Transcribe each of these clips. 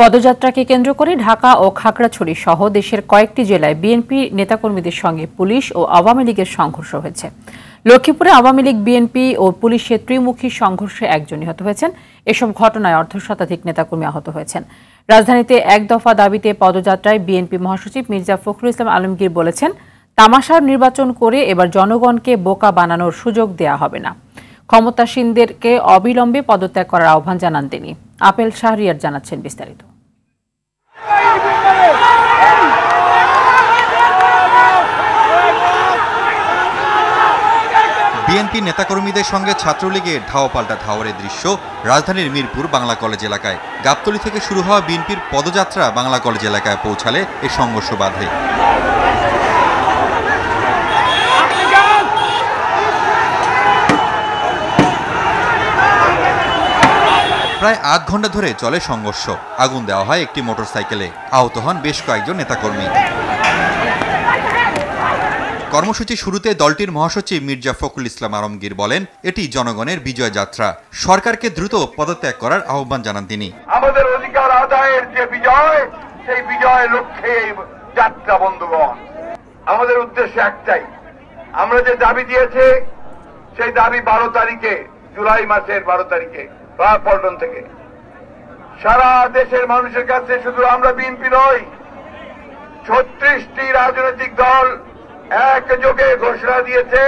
পদযাত্রাকে কেন্দ্র করে ঢাকা ও খাগড়াছড়ি সহ দেশের কয়েকটি জেলায় বিএনপি নেতাকর্মীদের সঙ্গে পুলিশ ও আওয়ামী লীগের সংঘর্ষ হয়েছে। লক্ষ্মীপুরে আওয়ামী লীগ, বিএনপি ও পুলিশের ত্রিমুখী সংঘর্ষে একজন নিহত হয়েছেন। এসব ঘটনায় অর্ধ শতাধিক নেতাকর্মী আহত হয়েছেন। রাজধানীতে এক দফা দাবিতে পদযাত্রায় বিএনপি মহাসচিব মির্জা ফখরুল ইসলাম আলমগীর বলেছেন, তামাশার নির্বাচন করে এবার জনগণকে বোকা বানানোর সুযোগ দেয়া হবে না। ক্ষমতাসীনদেরকে অবিলম্বে পদত্যাগ করার আহ্বান জানান তিনি। আপেল শাহরিয়ার জানাচ্ছেন বিস্তারিত। বিএনপি নেতাকর্মীদের সঙ্গে ছাত্রলীগের ধাওয়া পাল্টা ধাওয়ারের দৃশ্য রাজধানীর মিরপুর বাংলা কলেজ এলাকায়। গাবতলী থেকে শুরু হওয়া বিএনপির পদযাত্রা বাংলা কলেজ এলাকায় পৌঁছালে এ সংঘর্ষ বাধে। প্রায় আধ ঘণ্টা ধরে চলে সংঘর্ষ। আগুন দেওয়া হয় একটি মোটরসাইকেলে। আহত হন বেশ কয়েকজন নেতাকর্মী। কর্মসূচি শুরুতে দলটির মহাসচিব মির্জা ফখরুল ইসলাম আলমগীর বলেন, এটি জনগণের বিজয় যাত্রা। সরকারকে দ্রুত পদত্যাগ করার আহ্বান জানান তিনি। আমাদের অধিকার আদায়ের যে বিজয়, সেই বিজয় লক্ষ্যে যাত্রা বন্ধুগণ। আমাদের উদ্দেশ্য একটাই। আমরা যে দাবি দিয়েছে, সেই দাবি বারো তারিখে, জুলাই মাসের বারো তারিখে, পল্টন থেকে। সারা দেশের মানুষের কাছে শুধু আমরা বিএনপি নই, ছত্রিশটি রাজনৈতিক দল একযোগে ঘোষণা দিয়েছে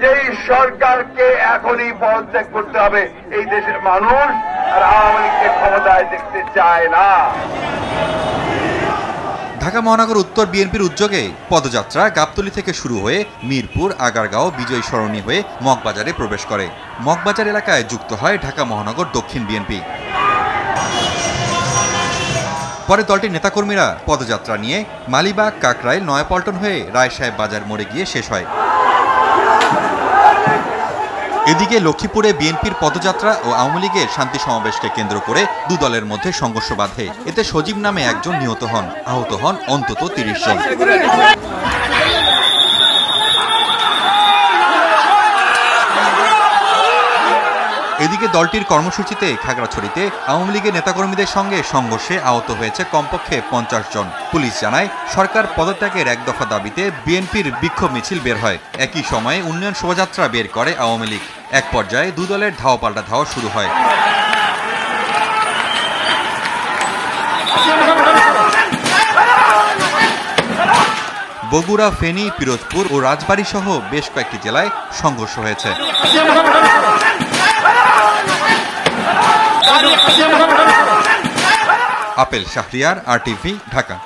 যে এই সরকারকে এখনই পদত্যাগ করতে হবে। এই দেশের মানুষ আর আওয়ামী লীগকে ক্ষমতায় দেখতে চায় না। ঢাকা মহানগর উত্তর বিএনপির উদ্যোগে পদযাত্রা গাবতলী থেকে শুরু হয়ে মিরপুর, আগারগাঁও, বিজয় সরণী হয়ে মগবাজারে প্রবেশ করে। মগবাজার এলাকায় যুক্ত হয় ঢাকা মহানগর দক্ষিণ বিএনপি। পরে দলটির নেতাকর্মীরা পদযাত্রা নিয়ে মালিবাগ কাকরাইল, নয়াপল্টন হয়ে রায় সাহেব বাজার মোড়ে গিয়ে শেষ হয়। এদিকে লক্ষ্মীপুরে বিএনপির পদযাত্রা ও আওয়ামী লীগের শান্তি সমাবেশকে কেন্দ্র করে দু দলের মধ্যে সংঘর্ষ বাধে। এতে সজীব নামে একজন নিহত হন। আহত হন অন্তত তিরিশ জন। এদিকে দলটির কর্মসূচিতে খাগড়াছড়িতে আওয়ামী লীগের নেতাকর্মীদের সঙ্গে সংঘর্ষে আহত হয়েছে কমপক্ষে পঞ্চাশ জন। পুলিশ জানায়, সরকার পদত্যাগের এক দফা দাবিতে বিএনপির বিক্ষোভ মিছিল বের হয়। একই সময়ে উন্নয়ন শোভাযাত্রা বের করে আওয়ামী লীগ। এক পর্যায়ে দু দলের ধাওয়া পাল্টা ধাওয়া শুরু হয়। বগুড়া, ফেনী, পিরোজপুর ও রাজবাড়ী সহ বেশ কয়েকটি জেলায় সংঘর্ষ হয়েছে। Apel Shahriar R TV Dhaka.